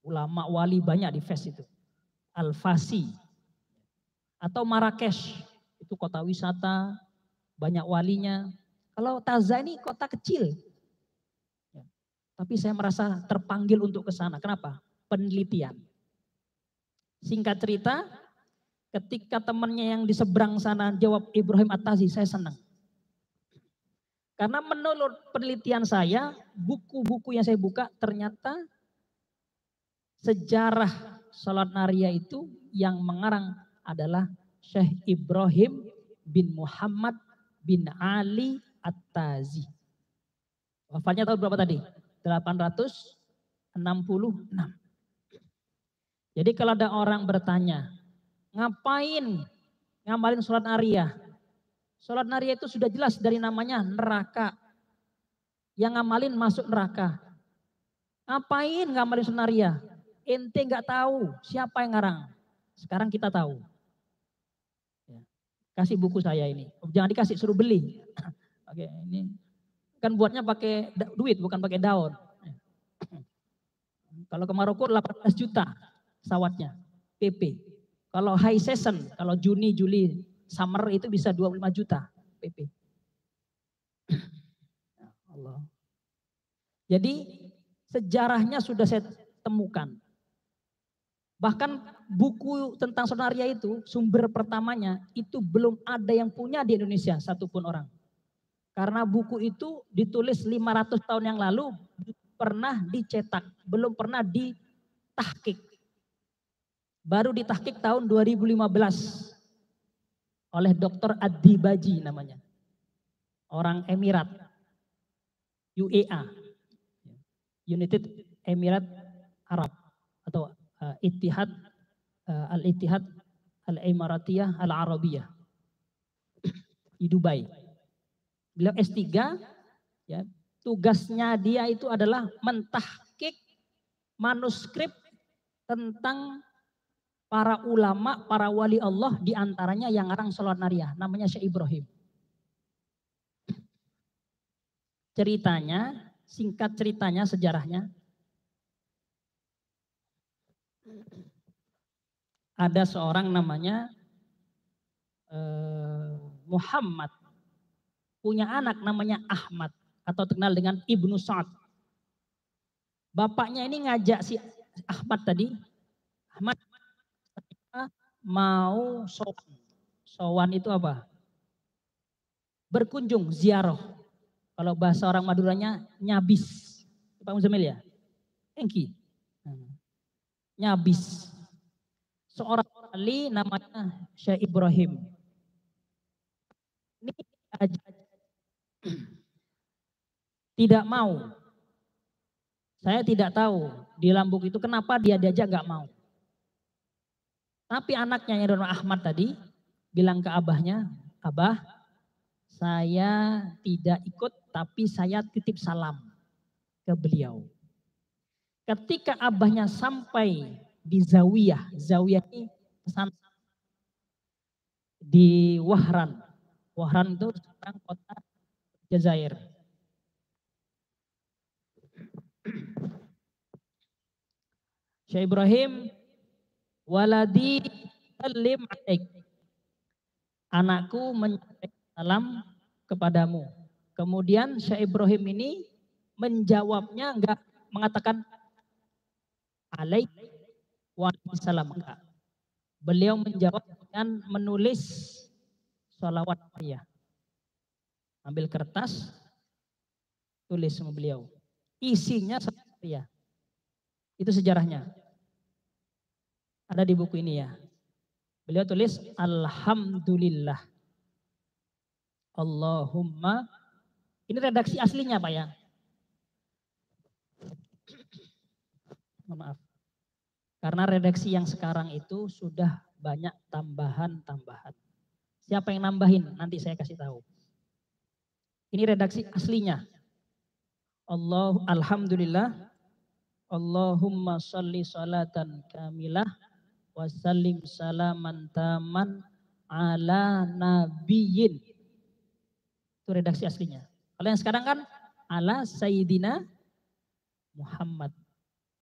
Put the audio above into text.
Ulama wali banyak di Fes itu. Al-Fasi. Atau Marrakesh. Itu kota wisata. Banyak walinya. Kalau Taza ini kota kecil. Ya. Tapi saya merasa terpanggil untuk ke sana. Kenapa? Penelitian. Singkat cerita, ketika temannya yang di seberang sana jawab Ibrahim At-Tazi, saya senang. Karena menurut penelitian saya, buku-buku yang saya buka ternyata sejarah sholat naria itu yang mengarang adalah Syekh Ibrahim bin Muhammad bin Ali At-Tazi. Wafatnya tahun berapa tadi? 866. Jadi kalau ada orang bertanya, ngapain ngamalin sholat naria? Sholat naria itu sudah jelas dari namanya neraka. Yang ngamalin masuk neraka. Ngapain ngamalin sholat naria? Ente nggak tahu siapa yang ngarang. Sekarang kita tahu. Ya. Kasih buku saya ini. Jangan dikasih, suruh beli. Oke, ini kan buatnya pakai duit, bukan pakai daun. Kalau ke Maroko 18 juta pesawatnya, PP. Kalau high season, kalau Juni, Juli, summer itu bisa 25 juta PP. Ya Allah. Jadi sejarahnya sudah saya temukan. Bahkan buku tentang sonaria itu, sumber pertamanya itu belum ada yang punya di Indonesia satupun orang. Karena buku itu ditulis 500 tahun yang lalu pernah dicetak, belum pernah ditahkik. Baru ditahkik tahun 2015 oleh Dr. Adibaji namanya. Orang Emirat. UEA. United Emirat Arab atau uh, Ittihad uh, Al-Ittihad Al-Emiratiyah Al-Arabiyah di Dubai. Beliau S3 ya, tugasnya dia itu adalah mentahkik manuskrip tentang para ulama, para wali Allah di antaranya yang ngarang sholat nariyah, namanya Syekh Ibrahim. Ceritanya, singkat ceritanya, sejarahnya, ada seorang namanya eh, Muhammad, punya anak namanya Ahmad, atau terkenal dengan Ibnu Sa'ad. Bapaknya ini ngajak si Ahmad tadi, Ahmad mau sowan. Sowan itu apa? Berkunjung, ziarah. Kalau bahasa orang Maduranya nyabis. Pak Muzamil ya? Engki. Nyabis. Seorang wali namanya Syekh Ibrahim. Ini tidak mau. Saya tidak tahu di lambung itu kenapa dia diajak gak mau. Tapi anaknya yang bernama Ahmad tadi bilang ke abahnya, Abah, saya tidak ikut tapi saya titip salam ke beliau. Ketika abahnya sampai di Zawiyah, Zawiyah ini pesan di Wahran. Wahran itu sekarang kota Jazair. Syekh Ibrahim Waladi salim alaik. Anakku menyampaikan salam kepadamu. Kemudian Syekh Ibrahim ini menjawabnya enggak mengatakan alaik wa salam enggak. Beliau menjawab dengan menulis salawat ya. Ambil kertas, tulis sama beliau. Isinya ya. Itu sejarahnya. Ada di buku ini ya. Beliau tulis Alhamdulillah. Allahumma. Ini redaksi aslinya Pak ya. Maaf. Karena redaksi yang sekarang itu sudah banyak tambahan-tambahan. Siapa yang nambahin? Nanti saya kasih tahu. Ini redaksi aslinya. Allah Alhamdulillah. Allahumma salli salatan kamilah wasallim salaman taman ala nabiyin. Itu redaksi aslinya. Kalau yang sekarang kan ala sayyidina Muhammad.